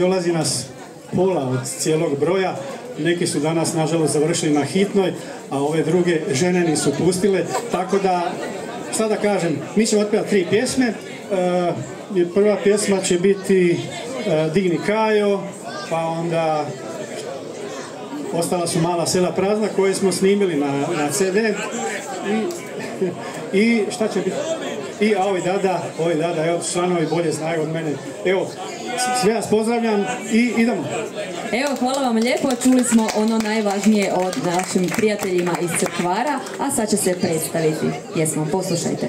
dolazi nas pola od cijelog broja. Neki su danas, nažalost, završili na hitnoj, a ove druge žene nisu pustile. Tako da, šta da kažem, mi ćemo otpjevati tri pjesme. E, prva pjesma će biti e, Digni Kajo, pa onda ostala su mala sela prazna koje smo snimili na, na CD. I, I šta će biti? I ovaj dada, ovaj dada, evo članovi bolje znaju od mene. Evo, sve vas pozdravljam i idemo. Evo, hvala vam lijepo. Čuli smo ono najvažnije od našim prijateljima iz Crkvara, a sad će se predstaviti pjesmom. Poslušajte.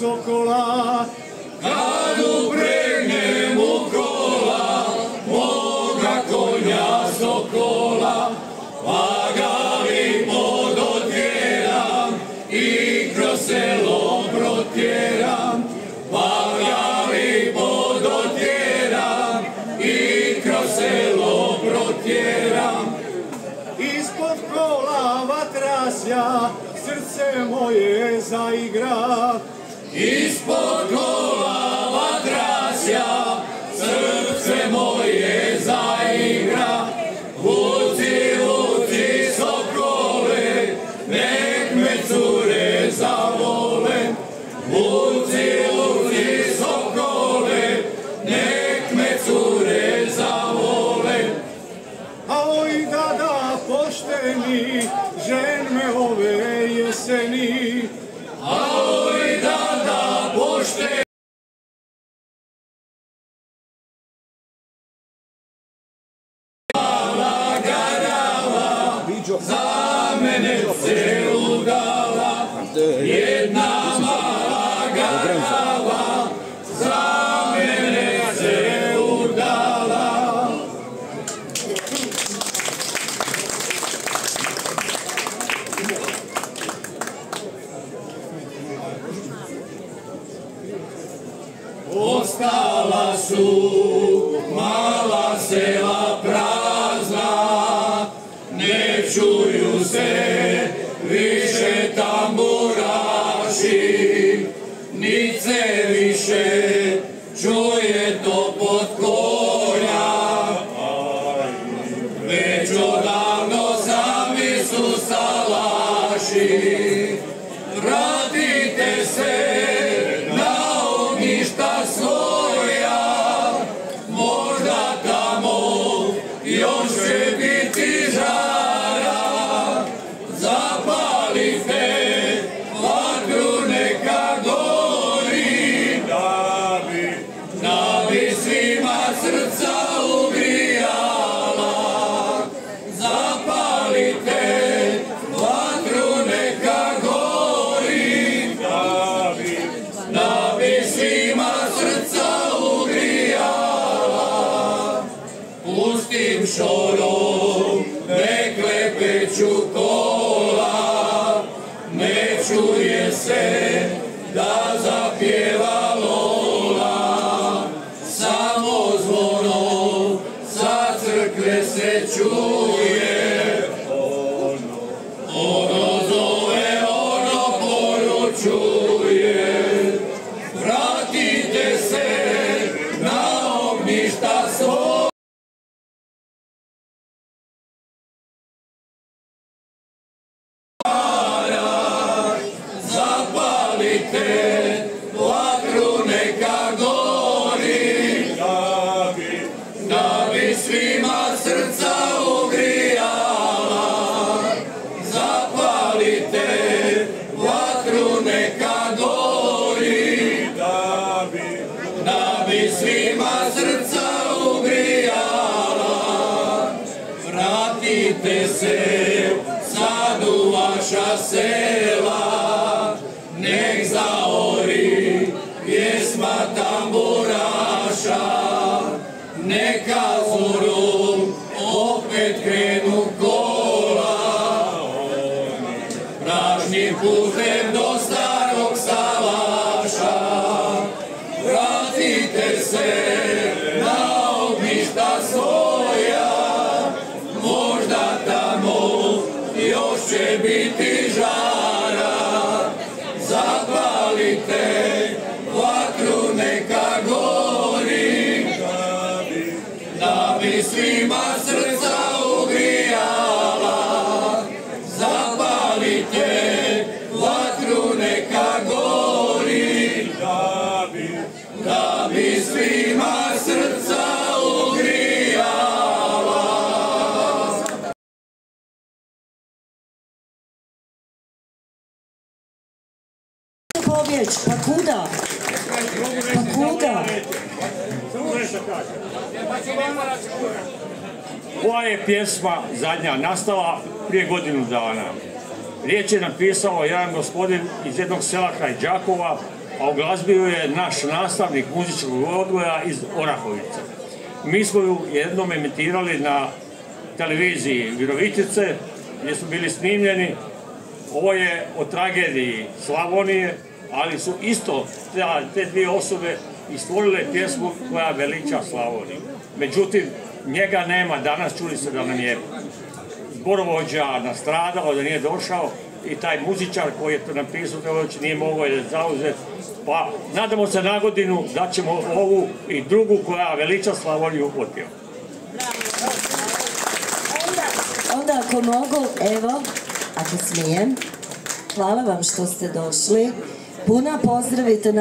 sokola. Kad upregnem u kola, moga konja sokola. Pa ga lipo dotjeram i kroz selo protjeram. Pa ga lipo dotjeram i kroz selo protjeram. Ispod kola vatrasja, srce moje zaigra. Ostala su mala sela vratite se na ognjišta svoja, možda tamo još kreću kola, ne čuje se da se sad u vaša sela, zaori pjesma tamburaša, neka zoru opet krenu kola, pražnim putem do day. Pobjeć, pa kuda? Pa kuda? Ova je pjesma zadnja nastala prije godinu dana. Riječ je napisao jedan gospodin iz jednog sela kraj Đakova, a uglazbio je naš nastavnik muzičkog odgoja iz Orahovice. Mi smo ju jednom emitirali na televiziji Virovitice, gdje su bili snimljeni. Ovo je o tragediji Slavonije, ali su isto te- dvije osobe i stvorile pjesmu koja veliča Slavoniju. Međutim, njega nema danas, čuli se da nam je zborovođa nastradao, da nije došao i taj muzičar koji je to napisao, već nije mogao je zauzet. Pa nadamo se na godinu da ćemo ovu i drugu koja veliča Slavoniju otpjevati. Onda ako mogu, evo, ako smijem, hvala vam što ste došli. Puna pozdravite